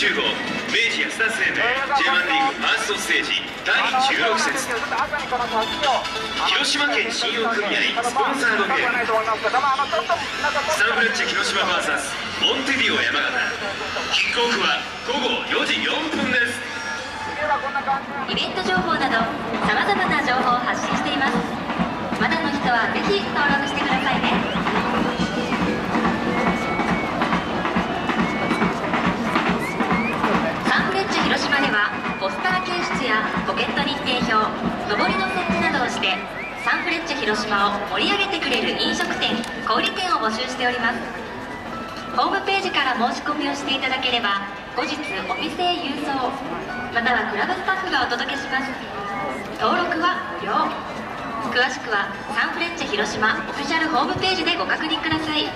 J1 リーグファーストステージ第16節。広島県信用組合。スポンサードゲームサンフレッチェ広島 VS モンテディオ山形。キックオフは午後4時4分です。イベント情報などさまざまな情報を発信しています。まだの人はぜひ登録してくださいね。はポスター掲出やポケット日程表上りの設置などをしてサンフレッチェ広島を盛り上げてくれる飲食店小売店を募集しております。ホームページから申し込みをしていただければ後日お店へ郵送またはクラブスタッフがお届けします。登録は無料詳しくはサンフレッチェ広島オフィシャルホームページでご確認ください。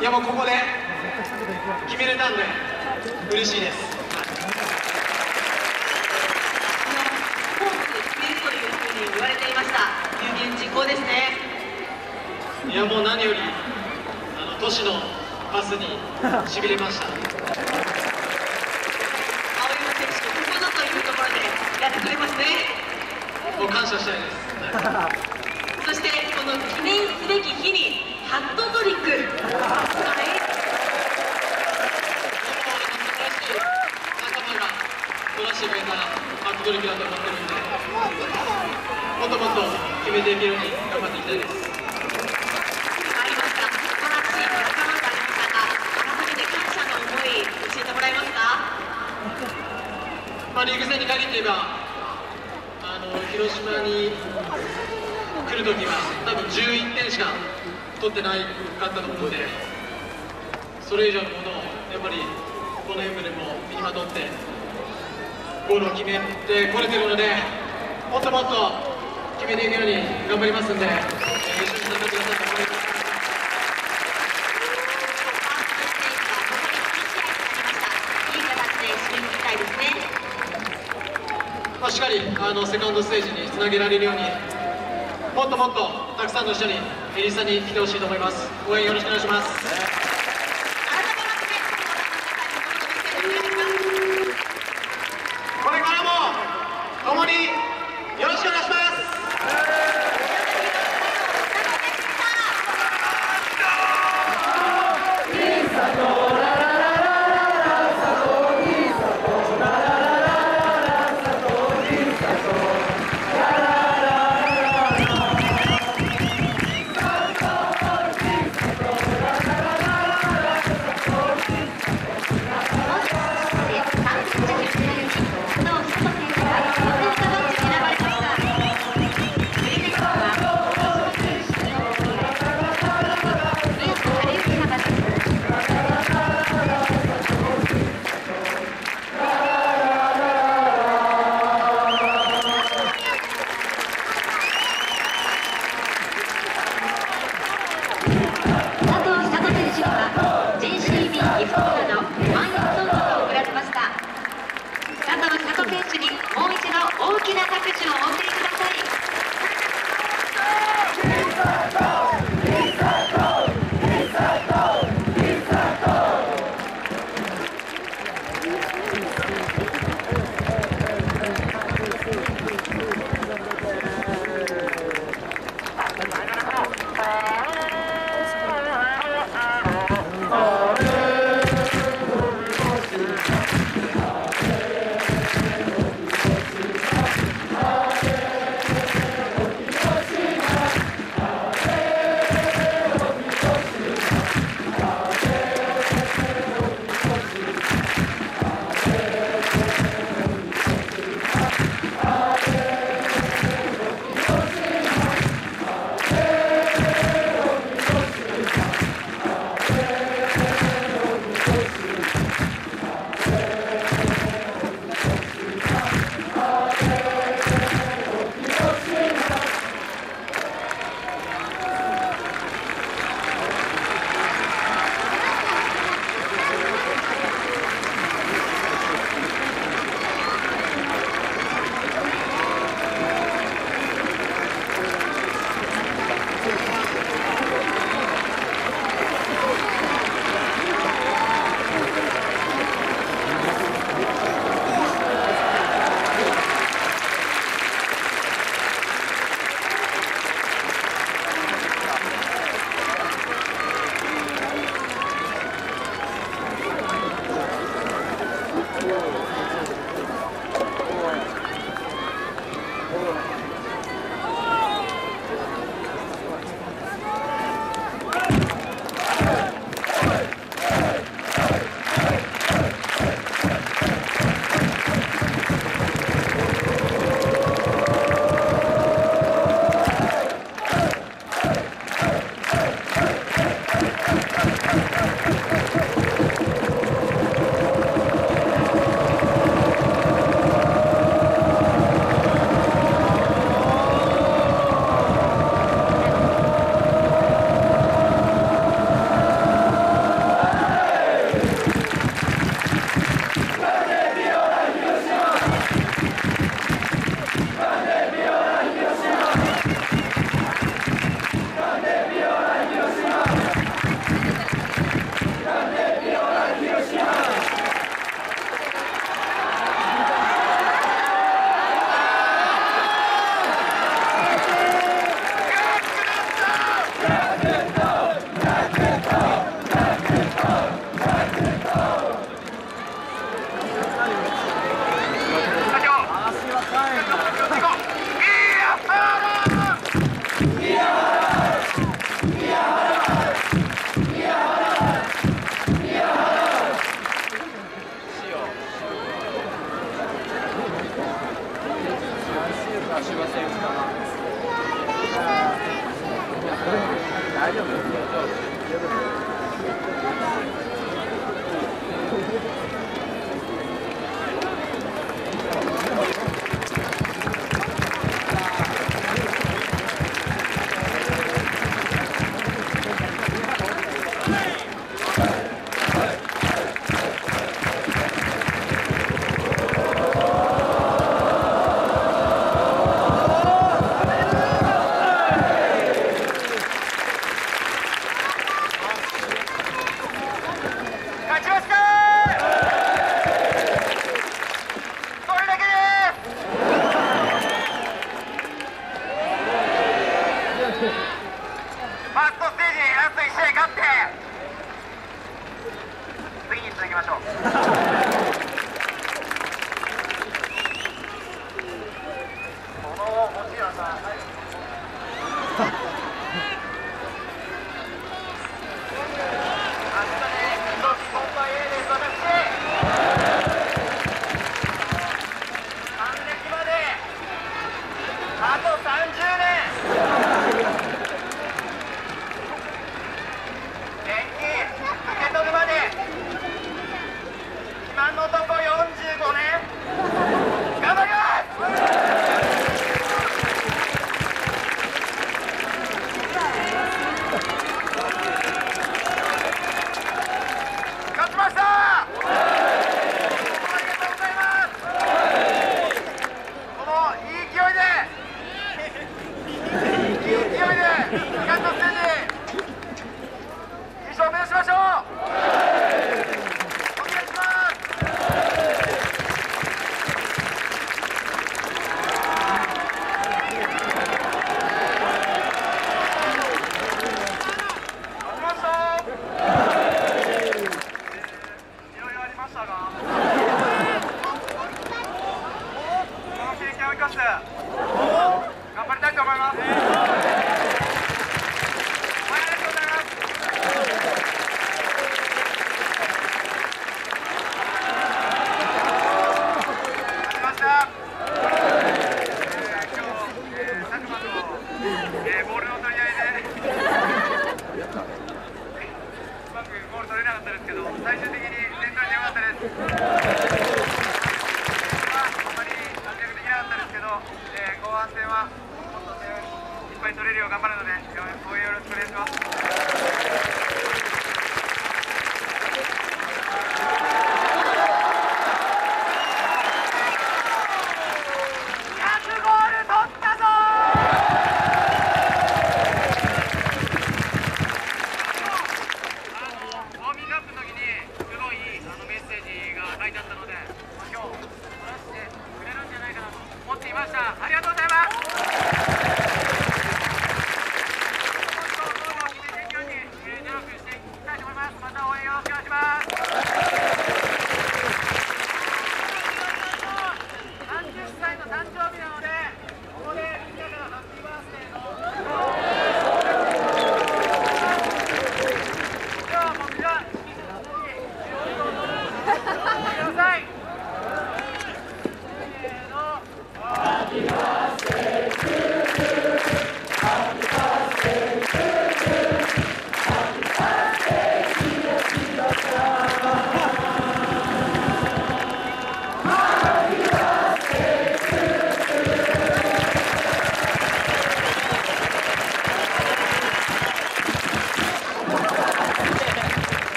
いやもうここで決めれたんで嬉しいです。言われていました。有言実行ですね。いやもう何よりあの都市のパスにしびれました。青山選手ここぞというところでやってくれますね。もう感謝したいです。そしてこの記念すべき日にハットトリックはい仲間が取らせてくれたハットトリックだと思ってるんでもっともっと決めていけるよう。に頑張ってい。きたい。ですました素晴らしい。仲間がありましたが改めて感謝の思い、リーグ戦に限って言えばあの広島に来るときは多分11点しか取ってない。かったと思うのでそれ以上のものをやっぱりこのエンブレムを身にまとってゴールを決めてこれてるのでもっともっとめていくように頑張りますんで、えー一緒に戦ってくださいと思います。いい形で締めくくりたいですねまあ、しっかりあのセカンドステージにつなげられるようにもっともっとたくさんの人にエリサに来てほしいと思います応援よろしくお願いします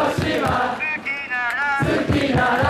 好きなら好きなら